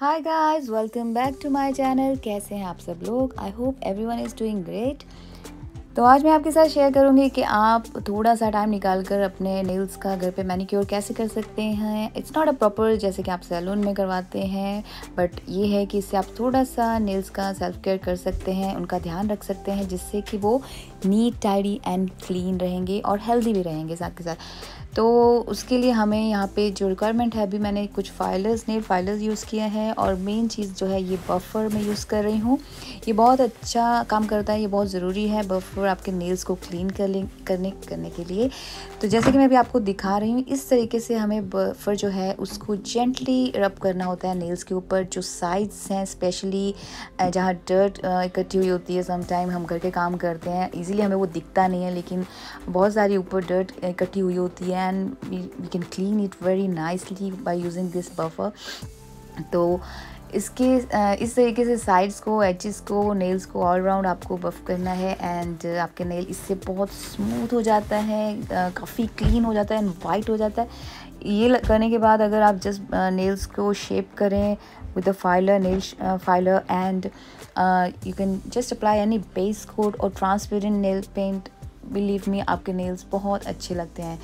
Hi guys welcome back to my channel कैसे हैं आप सब लोग? I hope everyone is doing great तो आज मैं आपके साथ शेयर करूँगी कि आप थोड़ा सा टाइम निकाल कर अपने नेल्स का घर पे मैनिक्योर कैसे कर सकते हैं। इट्स नॉट अ प्रॉपर जैसे कि आप सैलून में करवाते हैं बट ये है कि इससे आप थोड़ा सा नेल्स का सेल्फ केयर कर सकते हैं, उनका ध्यान रख सकते हैं, जिससे कि वो नीट टाइडी एंड क्लीन रहेंगे और हेल्दी भी रहेंगे साथ के साथ। तो उसके लिए हमें यहाँ पे जो रिक्वायरमेंट है, अभी मैंने कुछ फाइलर्स ने फाइलर्स यूज़ किए हैं और मेन चीज़ जो है ये बफ़र मैं यूज़ कर रही हूँ। ये बहुत अच्छा काम करता है, ये बहुत ज़रूरी है बफ़र आपके नेल्स को क्लीन कर ले, करने करने के लिए। तो जैसे कि मैं अभी आपको दिखा रही हूँ, इस तरीके से हमें बफ़र जो है उसको जेंटली रब करना होता है नेल्स के ऊपर। जो साइड्स हैं स्पेशली जहाँ डर्ट इकट्ठी हुई होती है समटाइम हम घर के काम करते हैं ईज़िली हमें वो दिखता नहीं है, लेकिन बहुत सारी ऊपर डर्ट इकट्ठी हुई होती है। And we can clean it very nicely by using this buffer तो इसके इस तरीके से साइड्स को एजेस को नेल्स को ऑल राउंड आपको बफ करना है एंड आपके नेल इससे बहुत स्मूथ हो जाता है काफ़ी क्लीन हो जाता है एंड वाइट हो जाता है। ये करने के बाद अगर आप जस्ट नेल्स को शेप करें with a filer nail filer and you can just apply any base coat और transparent nail paint believe me आपके नेल्स बहुत अच्छे लगते हैं।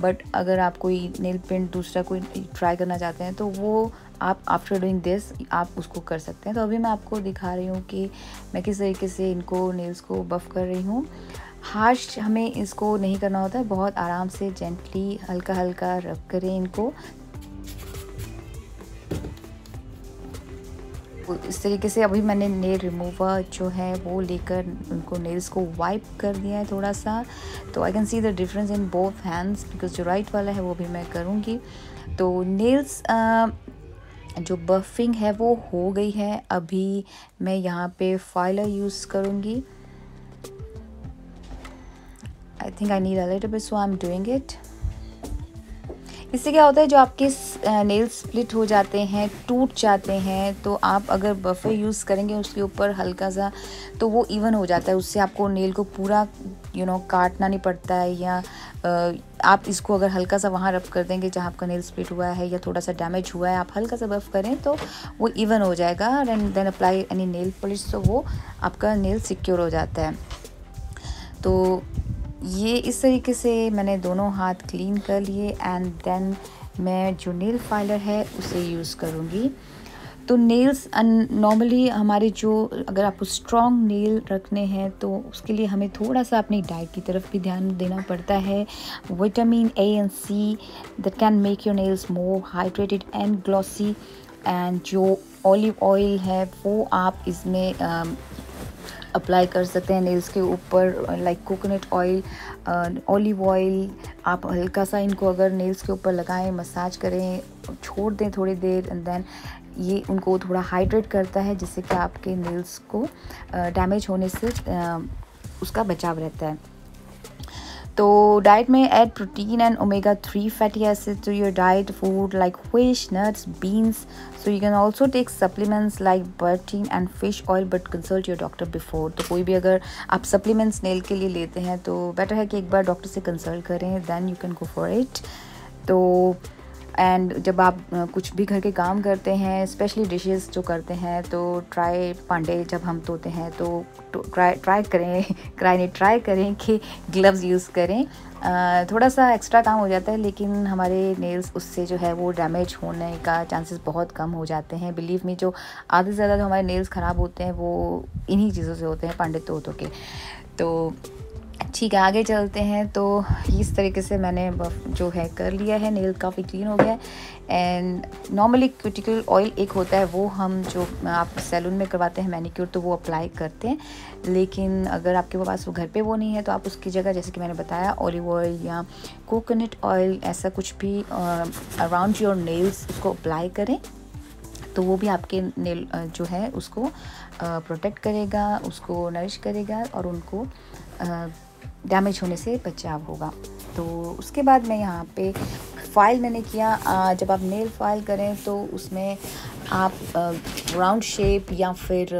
बट अगर आप कोई नेल पेंट दूसरा कोई ट्राई करना चाहते हैं तो वो आप आफ्टर डूइंग दिस आप उसको कर सकते हैं। तो अभी मैं आपको दिखा रही हूँ कि मैं किस तरीके से इनको नेल्स को बफ़ कर रही हूँ। हार्श हमें इसको नहीं करना होता है बहुत आराम से जेंटली हल्का हल्का रब करें इनको। इस तरीके से अभी मैंने नेल रिमूवर जो है वो लेकर उनको नेल्स को वाइप कर दिया है थोड़ा सा तो I can see the difference in both hands because जो राइट वाला है वो भी मैं करूँगी। तो नेल्स जो बफिंग है वो हो गई है। अभी मैं यहाँ पे फाइलर यूज़ करूँगी। I think I need a little bit so I am doing it इससे क्या होता है, जो आपके नेल स्प्लिट हो जाते हैं, टूट जाते हैं तो आप अगर बफे यूज़ करेंगे उसके ऊपर हल्का सा तो वो इवन हो जाता है। उससे आपको नेल को पूरा यू नो काटना नहीं पड़ता है या आप इसको अगर हल्का सा वहाँ रब कर देंगे जहाँ आपका नेल स्प्लिट हुआ है या थोड़ा सा डैमेज हुआ है, आप हल्का सा बफ करें तो वो इवन हो जाएगा। And then apply any nail polish तो वो आपका नेल सिक्योर हो जाता है। तो ये इस तरीके से मैंने दोनों हाथ क्लीन कर लिए एंड देन मैं जो नेल फाइलर है, उसे यूज़ करूँगी। तो नेल्स नॉर्मली हमारे जो, अगर आपको स्ट्रॉन्ग नेल रखने हैं तो उसके लिए हमें थोड़ा सा अपनी डाइट की तरफ़ भी ध्यान देना पड़ता है। Vitamin A and C that can make your nails more hydrated and glossy and जो ऑलिव ऑयल है, वो आप इसमें अप्लाई कर सकते हैं नेल्स के ऊपर like coconut oil olive oil आप हल्का सा इनको अगर नेल्स के ऊपर लगाएँ मसाज करें, छोड़ दें थोड़ी देर एंड देन ये उनको थोड़ा हाइड्रेट करता है, जिससे कि आपके नेल्स को डैमेज होने से उसका बचाव रहता है। तो डाइट में add protein and omega three fatty acid to your diet food like fish nuts beans so you can also take supplements like biotin and fish oil but consult your doctor before तो कोई भी अगर आप supplements nail के लिए लेते हैं तो बेटर है कि एक बार डॉक्टर से कंसल्ट करें then you can go for it तो एंड जब आप कुछ भी घर के काम करते हैं स्पेशली डिशेस जो करते हैं तो ट्राई पांडे जब हम धोते हैं तो ट्राई ट्राई करें क्राई नहीं ट्राई करें कि ग्लव्स यूज़ करें। थोड़ा सा एक्स्ट्रा काम हो जाता है, लेकिन हमारे नेल्स उससे जो है वो डैमेज होने का चांसेस बहुत कम हो जाते हैं। बिलीव मी जो आधे से ज़्यादा जो हमारे नेल्स ख़राब होते हैं, वो इन्हीं चीज़ों से होते हैं, पांडे तो के। तो ठीक है, आगे चलते हैं। तो इस तरीके से मैंने जो है कर लिया है। नेल काफ़ी क्लीन हो गया है। एंड नॉर्मली क्यूटिकल ऑयल एक होता है, वो हम जो आप सैलून में करवाते हैं मैनिक्योर तो वो अप्लाई करते हैं। लेकिन अगर आपके पास वो घर पे वो नहीं है तो आप उसकी जगह, जैसे कि मैंने बताया ऑलिव ऑयल या कोकोनट ऑयल ऐसा कुछ भी अराउंड योर नेल्स उसको अप्लाई करें तो वो भी आपके नेल जो है उसको प्रोटेक्ट करेगा, उसको नरिश करेगा और उनको डैमेज होने से बचाव होगा। तो उसके बाद मैं यहाँ पे फ़ाइल मैंने किया। जब आप नेल फ़ाइल करें तो उसमें आप राउंड शेप या फिर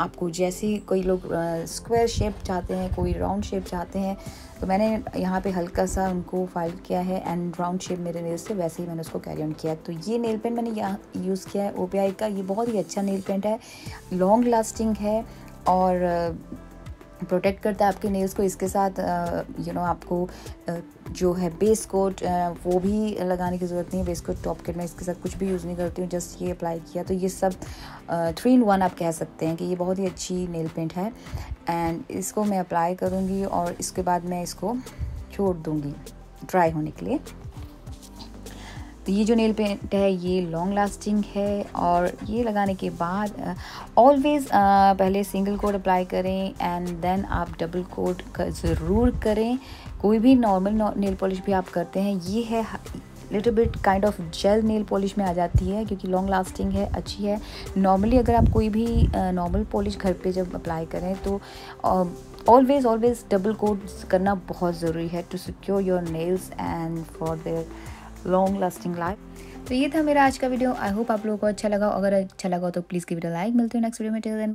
आपको जैसी कोई लोग स्क्वायर शेप चाहते हैं, कोई राउंड शेप चाहते हैं तो मैंने यहाँ पे हल्का सा उनको फ़ाइल किया है एंड राउंड शेप मेरे नेल से वैसे ही मैंने उसको कैरी ऑन किया तो ये नेल पेंट मैंने यहाँ यूज़ किया है ओ का। ये बहुत ही अच्छा नेल पेंट है लॉन्ग लास्टिंग है और प्रोटेक्ट करता है आपके नेल्स को, इसके साथ यू नो आपको जो है बेस कोट वो भी लगाने की ज़रूरत नहीं है। बेस कोट टॉप किट मैं इसके साथ कुछ भी यूज़ नहीं करती हूँ जस्ट ये अप्लाई किया। तो ये सब थ्री इन वन आप कह सकते हैं कि ये बहुत ही अच्छी नेल पेंट है। एंड इसको मैं अप्लाई करूँगी और इसके बाद मैं इसको छोड़ दूँगी ड्राई होने के लिए। तो ये जो नेल पेंट है ये लॉन्ग लास्टिंग है और ये लगाने के बाद ऑलवेज़ uh, uh, पहले सिंगल कोड अप्लाई करें एंड देन आप डबल कोड का ज़रूर करें। कोई भी नॉर्मल नेल पॉलिश भी आप करते हैं ये है little bit kind of gel nail polish में आ जाती है क्योंकि लॉन्ग लास्टिंग है अच्छी है। नॉर्मली अगर आप कोई भी नॉर्मल uh, पॉलिश घर पे जब अप्लाई करें तो ऑलवेज़ ऑलवेज़ डबल कोड करना बहुत ज़रूरी है to secure your nails and for their long lasting life तो ये था मेरा आज का वीडियो आई होप आप लोगों को अच्छा लगा. अगर अच्छा लगा तो प्लीज़ की वीडियो लाइक मिलते हैं नेक्स्ट वीडियो में. देन